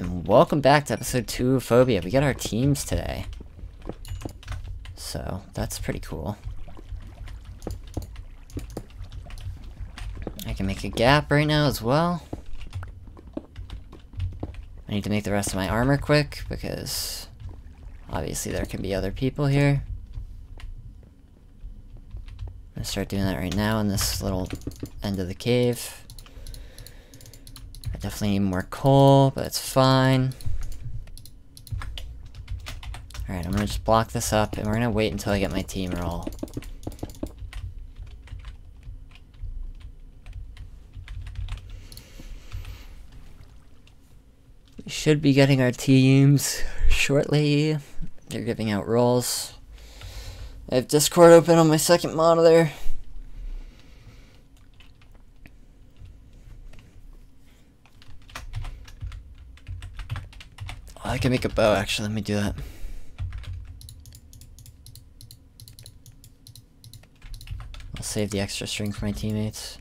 and welcome back to episode 2 of Phobia. We got our teams today. So, that's pretty cool. I can make a gap right now as well. I need to make the rest of my armor quick, because obviously there can be other people here. I'm gonna start doing that right now in this little end of the cave. Definitely need more coal, but it's fine. Alright, I'm gonna just block this up, and we're gonna wait until I get my team roll. We should be getting our teams shortly. They're giving out rolls. I have Discord open on my second monitor. I can make a bow actually, let me do that. I'll save the extra string for my teammates.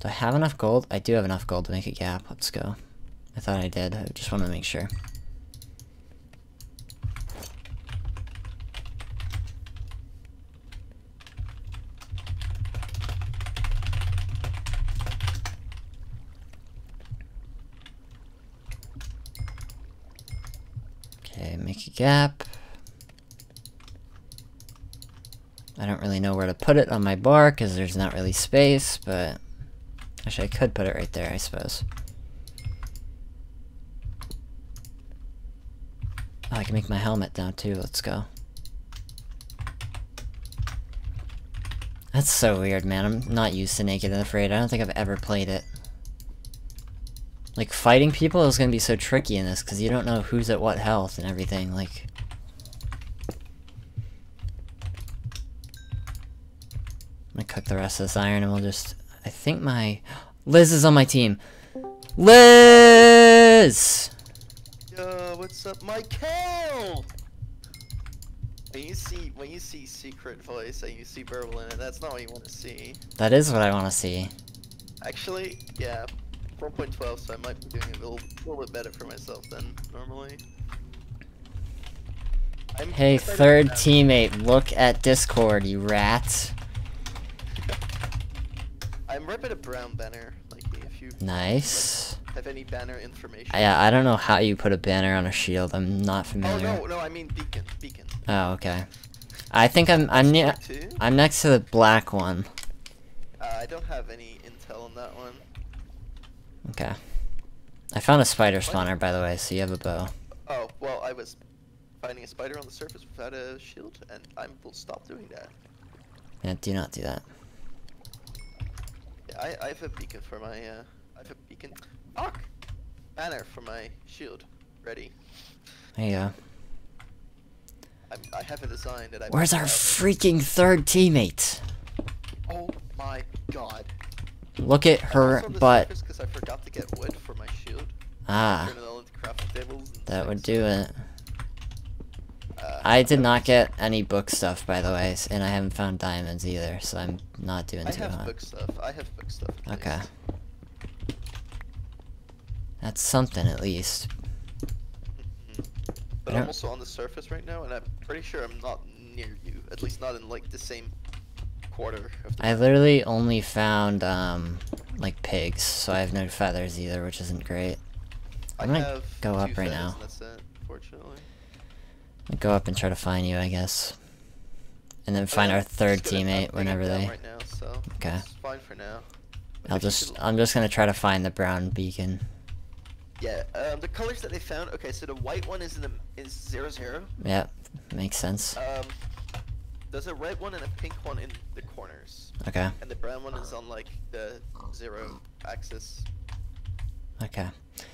Do I have enough gold? I do have enough gold to make a gap. Let's go. I thought I did. I just want to make sure. Okay, make a gap. I don't really know where to put it on my bar because there's not really space, but actually I could put it right there, I suppose. Oh, I can make my helmet now too, let's go. That's so weird, man. I'm not used to Naked and Afraid. I don't think I've ever played it. Like, fighting people is gonna be so tricky in this, because you don't know who's at what health and everything, like... I'm gonna cook the rest of this iron and we'll just... I think my... Liz is on my team! Liz! Yo, what's up, Michael? When you see when you see secret voice and you see burble in it, that's not what you want to see. That is what I want to see. Actually, yeah, 4.12, so I might be doing a little, little bit better for myself than normally. I'm Hey, third teammate, look at Discord, you rat. I'm ripping a brown banner. Like, if you Nice. have any banner information. Yeah, I don't know how you put a banner on a shield. I'm not familiar. oh no, no, I mean beacon, beacon. Oh, okay. I think I'm I'm near I'm next to the black one. Uh, I don't have any intel on that one. Okay. I found a spider spawner by the way, so you have a bow. Oh, well, I was finding a spider on the surface without a shield, and I will stop doing that. Yeah, do not do that. Yeah, I, I have a beacon for my, uh, I have a beacon. Fuck! Banner for my shield. Ready. There you go. I'm, I have a design that I. Where's our freaking third teammate? Oh my god. Look at her butt. Because I forgot to get wood for my shield. Ah, Turn it all into crafting tables. and that would do it. Uh, I did not get any book stuff by the way, and I haven't found diamonds either, so I'm not doing I too have hot. book stuff. I have book stuff. Okay. least. That's something at least. But I I'm also on the surface right now, and I'm pretty sure I'm not near you. At least not in like the same quarter I literally only found um like pigs, so I have no feathers either, which isn't great. I'm I gonna have go up right feathers, now. That's it, fortunately. Go up and try to find you, I guess. And then find I'm our third just gonna- I'm teammate whenever they. Right now, so Okay. Fine for now. I'll if just. Could... I'm just gonna try to find the brown beacon. Yeah. Um, the colors that they found. Okay, so the white one is in the is zero zero. Yep, makes sense. Um, there's a red one and a pink one in the corners, Okay, and the brown one is on like the zero axis. okay.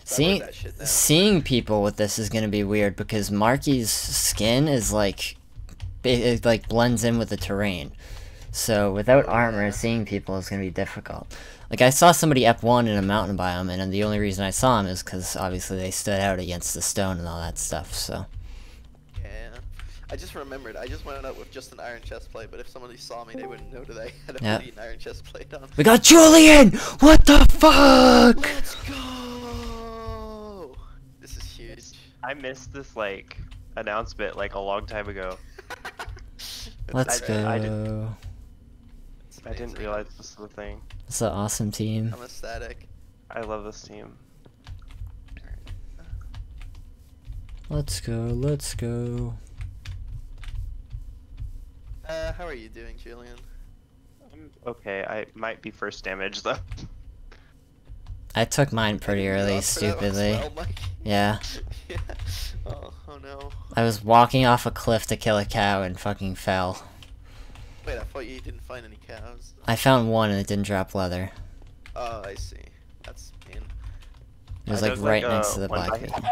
So Seeing that shit down. seeing people with this is gonna be weird because Marky's skin is like it, it like blends in with the terrain. So without Oh, armor, seeing people is gonna be difficult. Like I saw somebody F1 in a mountain biome, and the only reason I saw him is because obviously they stood out against the stone and all that stuff. So. I just remembered. I just went out with just an iron chest plate, but if somebody saw me, they wouldn't know that I had an iron chest plate on. We got Julian! What the fuck? Let's go! This is huge. I missed this like announcement like a long time ago. Let's I, go. I, I, did, I didn't realize this was a thing. It's an awesome team. I'm ecstatic. I love this team. Let's go, let's go. Uh, how are you doing, Julian? I'm okay. I might be first damage though. I took mine pretty You early, up for that as stupidly. well, Yeah. yeah. Oh, oh no. I was walking off a cliff to kill a cow and fucking fell. Wait, I thought you didn't find any cows. I found one and it didn't drop leather. Oh, I see. That's mean. It was I like right like, next uh, to the one black bucket. beacon.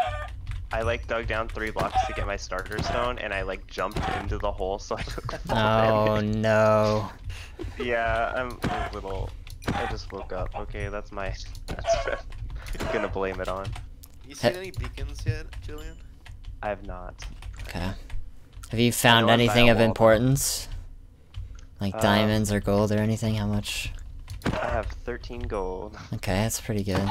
I like dug down three blocks to get my starter stone, and I like jumped into the hole, so I took full Oh damage. no. Yeah, I'm a little. I just woke up. Okay, that's my. That's gonna blame it on. You seen any beacons yet, Julian? I have not. Okay. Have you found know I'm by anything of importance? Like Uh, diamonds or gold or anything? How much? I have 13 gold. Okay, that's pretty good.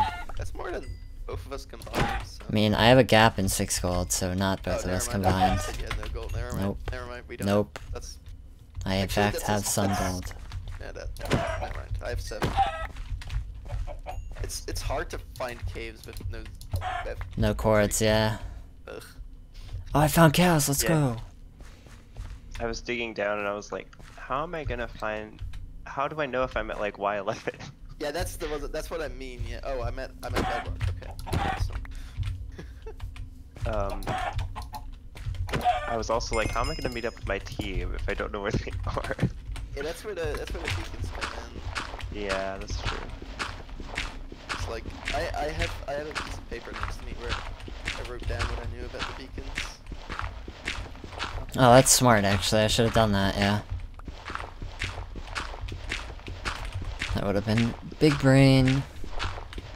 That's more than both of us combined. So. I mean, I have a gap in six gold, so not Oh, both of us mind. combined. You said you had no gold. Never mind. Nope. Never mind. We don't. Nope. That's I in Actually, fact that's- have some that's- gold. yeah. That. Never mind. I have seven. It's it's hard to find caves with no. That, No cords, yeah. ugh. Oh, I found cows. Let's Yeah. go. I was digging down and I was like, how am I gonna find? How do I know if I'm at like Y11? Yeah, that's the that's what I mean. Yeah. Oh, I'm at I'm at bedrock. Okay. Awesome. Um, I was also like, how am I gonna meet up with my team if I don't know where they are? yeah, that's where the that's where the beacons come in. yeah, that's true. It's like I I have I have a piece of paper next to me where I wrote down what I knew about the beacons. Oh, that's smart, actually. I should have done that, yeah. That would have been big brain.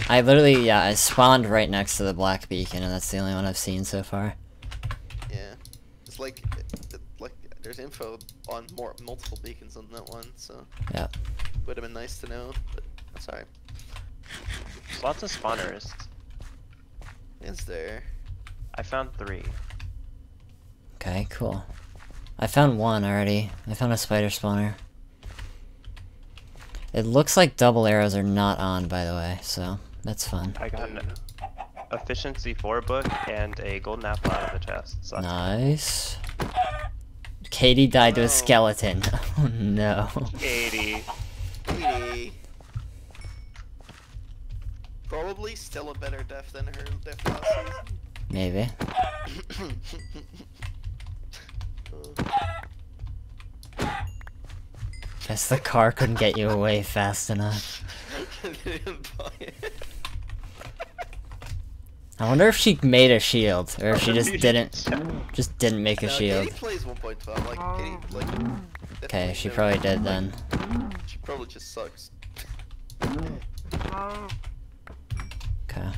I literally, yeah, I spawned right next to the black beacon, and that's the only one I've seen so far. Yeah. It's like it, like there's info on more multiple beacons on that one, so Yeah. would have been nice to know, but that's alright. There's lots of spawners. Is there? I found three. Okay, cool. I found one already. I found a spider spawner. It looks like double arrows are not on, by the way, so that's fun. I got an efficiency four book and a golden apple out of the chest. So Nice. Katie died to Oh. a skeleton. Oh no. 80. Petey. Probably still a better death than her death last Maybe. Guess the car couldn't get you away fast enough. Didn't buy it. I wonder if she made a shield, or if she just didn't, just didn't make a shield. Katie plays 1.12. Like Katie, like. Oh. Okay, she probably did then. She probably just sucks. Okay.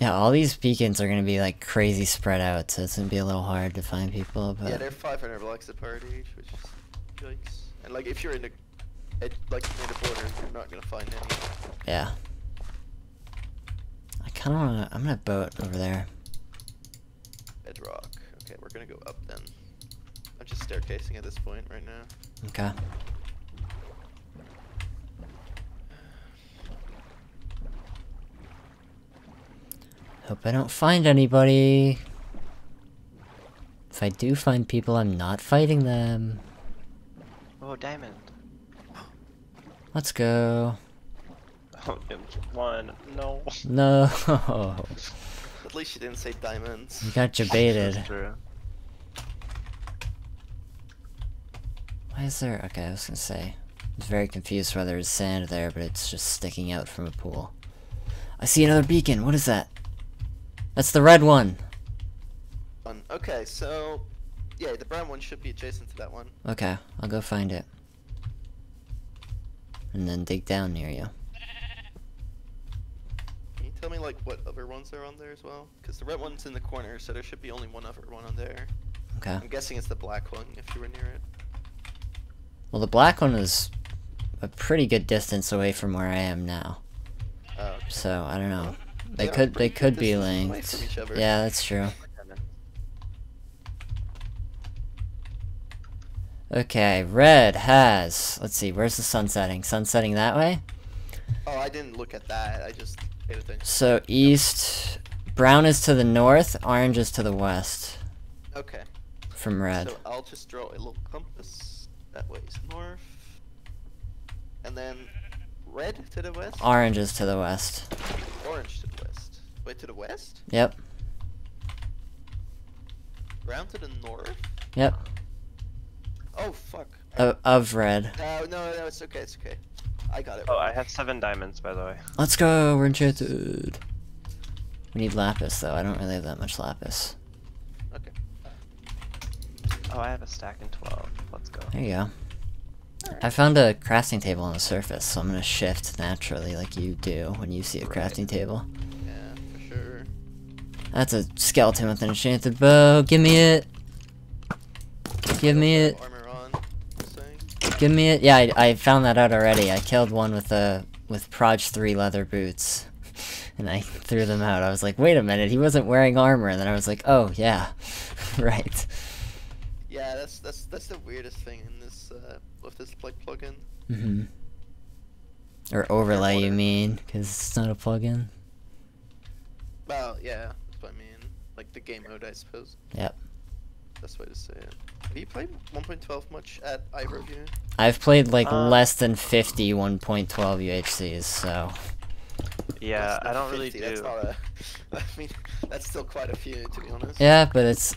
Yeah, all these beacons are gonna be like crazy spread out, so it's gonna be a little hard to find people, But Yeah, they're 500 blocks apart each, which is yikes. And like, if you're in the, ed- like near the border, you're not gonna find any. yeah. I kinda wanna, I'm gonna boat over there. Bedrock. Okay, we're gonna go up then. I'm just staircasing at this point right now. Okay. Hope I don't find anybody. If I do find people, I'm not fighting them. Oh, diamond. Let's go. Oh, one. No. No. At least you didn't say diamonds. You got you baited. Why is there? Okay, I was gonna say. I was very confused whether there's sand there, but it's just sticking out from a pool. I see another beacon. What is that? That's the red. One. Okay, so yeah, the brown one should be adjacent to that one. Okay, I'll go find it. And then dig down near you. Can you tell me like what other ones are on there as well? Because the red one's in the corner, so there should be only one other one on there. Okay. I'm guessing it's the black one if you were near it. Well, the black one is a pretty good distance away from where I am now. Oh, so I don't know. They They could they could be linked. from each other. Yeah, that's true. Okay, red has. Let's see, where's the sun setting? Sun setting that way. Oh, I didn't look at that. I just paid attention. So east, brown is to the north, orange is to the west Okay. from red. So I'll just draw a little compass. That way is north. And then red to the west. Orange is to the west. Orange to the west. Wait, to the west? Yep, Brown to the north? yep. Oh, fuck. Of, of red. No, no, no, it's okay, it's okay. I got it. Oh. I have seven diamonds, by the way. Let's go, we're enchanted. We need lapis though, I don't really have that much lapis. Okay. Oh, I have a stack in 12. Let's go. There you go. I found a crafting table on the surface, so I'm gonna shift naturally like you do when you see a Right. crafting table. Yeah, for sure. That's a skeleton with an enchanted bow. Give me it. Give me it. Give me it. Yeah, I, I found that out already. I killed one with a with Prot 3 leather boots. And I threw them out. I was like, wait a minute, he wasn't wearing armor. And then I was like, oh, yeah. right. Yeah, that's that's that's the weirdest thing in this uh, with this like plugin. Mm-hmm. Or overlay, you mean? Because it's not a plugin? Well, yeah, that's what I mean. Like the game mode, I suppose. Yep. That's way to say it. Have you played 1.12 much at iReview? I've played like Uh, less than 50 1.12 UHCs, so. Yeah, I don't really 50, That's do. not a. I mean, that's still quite a few, to be honest. Yeah, but it's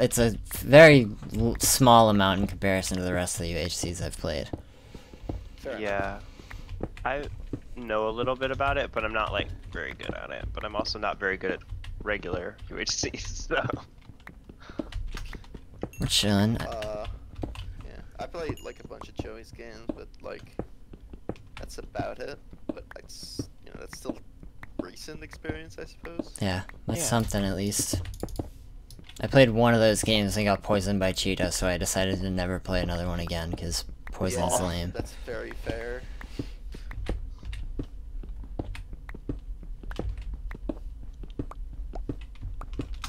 it's a very l- small amount in comparison to the rest of the UHCs I've played. Fair enough. Yeah. I know a little bit about it, but I'm not like very good at it. But I'm also not very good at regular UHCs, so. We're chilling. Uh, yeah, I played like a bunch of Joey's games, but like that's about it. But that's you know that's still recent experience, I suppose. Yeah, that's Yeah. something at least. I played one of those games and got poisoned by Cheetah, so I decided to never play another one again because poison's Yeah, lame. That's very fair.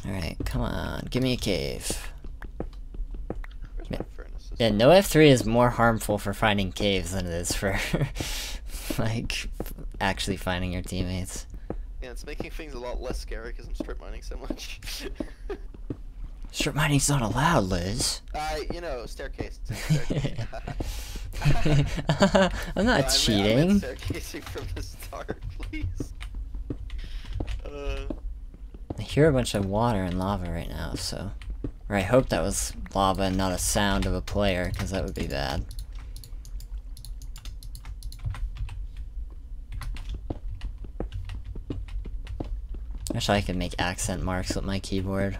Alright, come on, give me a cave. Yeah. my furnaces? Yeah, no F3 is more harmful for finding caves than it is for, like, actually finding your teammates. Yeah, it's making things a lot less scary because I'm strip mining so much. Strip mining's not allowed, Liz. uh, you know, staircase. staircase. I'm No, not I cheating. meant staircasing from the start, please. Uh, I hear a bunch of water and lava right now, so. Or I hope that was lava and not a sound of a player, because that would be bad. Wish I could make accent marks with my keyboard.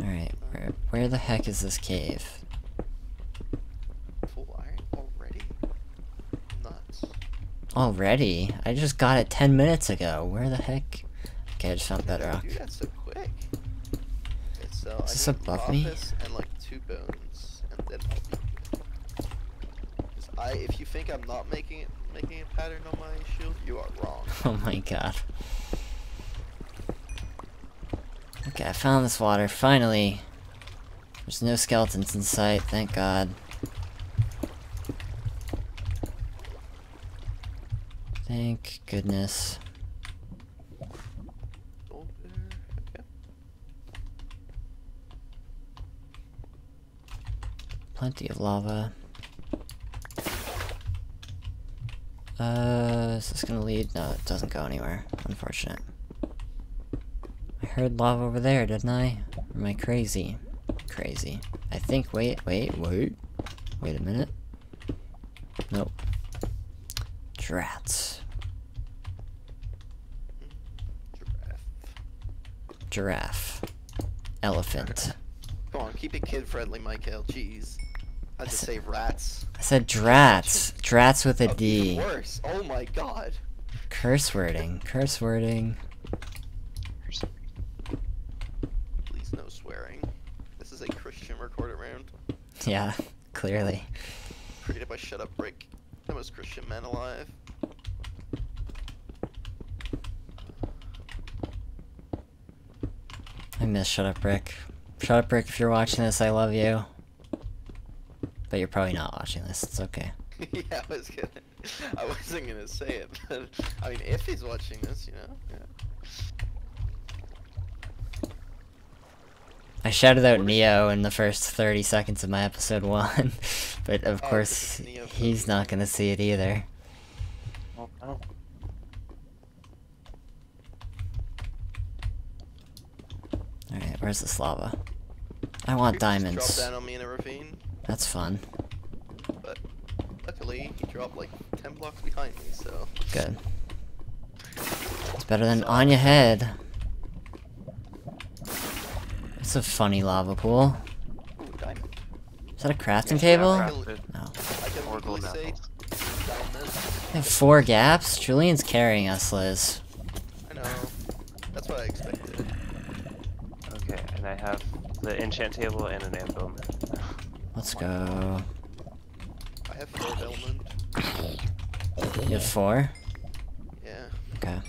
Alright, where, where the heck is this cave? full iron already? Nuts. Already? I just got it 10 minutes ago. Where the heck? Okay, I just found bedrock. Do that so quick. Okay, so uh, Is this above me? And like two bones, and then I'll be good. 'Cause I, if you think I'm not making it, making a pattern on my shield, you are wrong. Oh my god. Okay, I found this water, finally. There's no skeletons in sight, thank god. Goodness. Plenty of lava. Uh, is this gonna lead? No, it doesn't go anywhere. Unfortunate. I heard lava over there, didn't I? Or am I crazy? Crazy. I think, wait, wait, wait. Wait a minute. Nope. Drats. Giraffe. Giraffe. Elephant. Come on, keep it kid friendly, Michael. Jeez. I just say rats. I said drats. Drats with a Oh, D. worse. Oh my god. Curse wording. Curse wording. Please no swearing. This is a Christian recorded round. Yeah, clearly. created by Shut Up Rick, the most Christian man alive. I miss Shut Up Rick. Shut Up Rick, if you're watching this, I love you. But you're probably not watching this, it's okay. yeah, I was gonna. I wasn't gonna say it, but I mean, if he's watching this, you know. Yeah. I shouted out Neo in the first 30 seconds of my episode 1, but of Oh, course, because it's Neo he's not gonna see it either. Oh, oh. Alright, where's this lava? I want diamonds. Dropped down on me in a ravine, That's fun. but luckily he dropped like 10 blocks behind me, so. Good. It's better than on your head. It's a funny lava pool. Ooh, diamond. Is that a crafting Yeah, table? crafted. No. I can Four gold legally say apples. diamond. I have four gaps? Julian's carrying us, Liz. I know. That's what I expected. Okay, and I have the enchant table and an anvil. Let's go. I have four element. You have four? Yeah. Okay.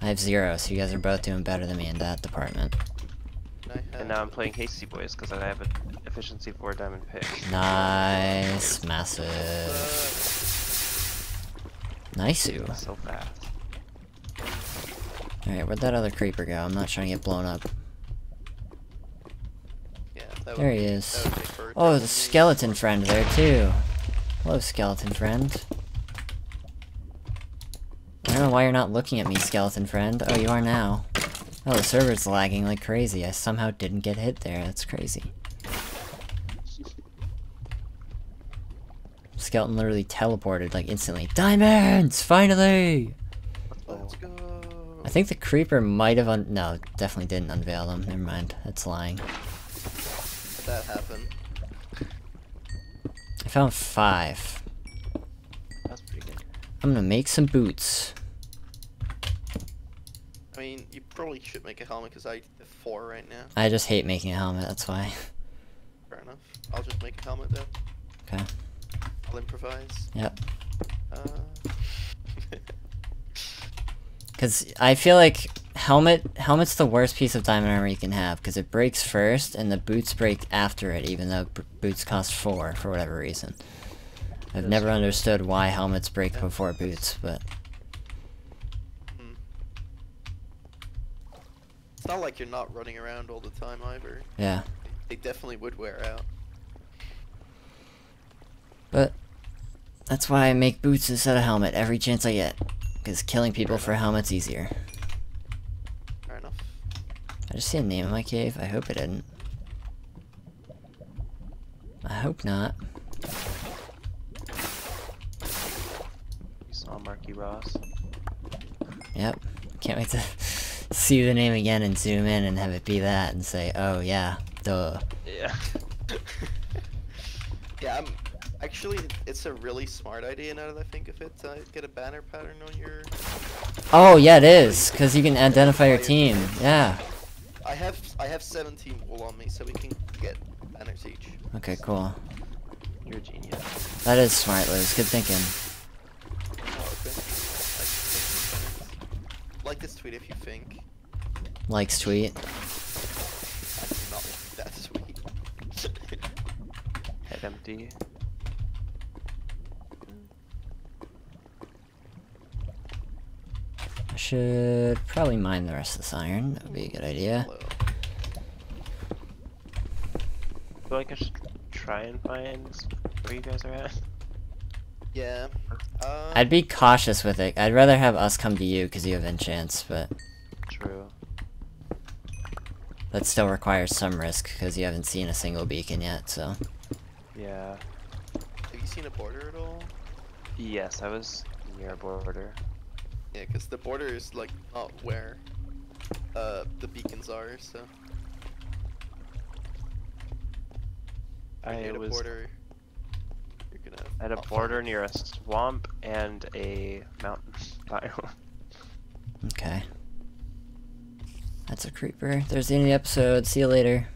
I have zero, so you guys are both doing better than me in that department. And I have. And now I'm playing Hasty Boys because I have an efficiency 4 diamond pick. Nice. Massive. Nice. So fast. Alright, where'd that other creeper go? I'm not trying to get blown up. Yeah, that There he is. would make for a Oh, the skeleton friend there too. Hello, skeleton friend. I don't know why you're not looking at me, skeleton friend. Oh, you are now. Oh, the server's lagging like crazy. I somehow didn't get hit there. That's crazy. Skeleton literally teleported like instantly. Diamonds! Finally! Let's go. I think the creeper might have un- no, definitely didn't unveil them. Never mind. That's lying. That happened. I found five. That's pretty good. I'm gonna make some boots. I mean, you probably should make a helmet because I have four right now. I just hate making a helmet, that's why. Fair enough. I'll just make a helmet then. Okay. I'll improvise. Yep. Uh... Because I feel like helmet helmet's the worst piece of diamond armor you can have because it breaks first and the boots break after it, even though b- boots cost four for whatever reason. I've never understood why helmets break before boots, but. It's not like you're not running around all the time either. yeah. They definitely would wear out. But that's why I make boots instead of helmet every chance I get. Because killing people for helmet's easier. I just see a name in my cave. I hope it didn't. I hope not. You saw Marky Ross. Yep. Can't wait to see the name again and zoom in and have it be that and say, oh yeah, duh. Yeah. yeah, I'm actually it's a really smart idea now that I think of it to get a banner pattern on your Oh yeah, it is, because you can identify your team. Yeah. I have I have 17 wool on me so we can get banners each. Okay, cool. You're a genius. That is smart, Liz. Good thinking. Oh, okay. Like, like this tweet if you think Likes tweet. I'm not that sweet. Head empty. Should probably mine the rest of this iron. That would be a good idea. Hello. I feel like I should try and find where you guys are at. Yeah. Uh, I'd be cautious with it. I'd rather have us come to you because you have enchants, but True. that still requires some risk because you haven't seen a single beacon yet, so. Yeah. have you seen a border at all? Yes, I was near a border. Yeah, because the border is like not where uh the beacons are. So I you're at a was border. You're gonna. at a border near a swamp and a mountain biome. Okay. That's a creeper. There's the end of the episode. See you later.